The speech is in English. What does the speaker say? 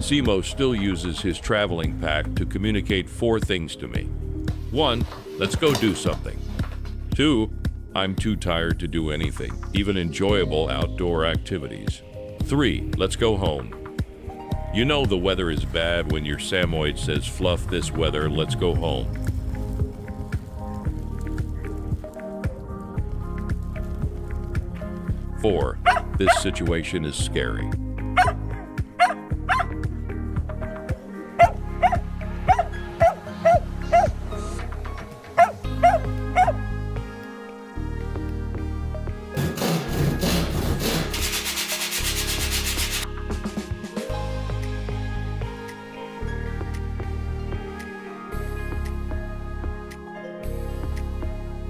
Simo still uses his traveling pack to communicate four things to me. One, let's go do something. Two, I'm too tired to do anything, even enjoyable outdoor activities. Three, let's go home. You know the weather is bad when your Samoyed says, fluff this weather, let's go home. Four, this situation is scary.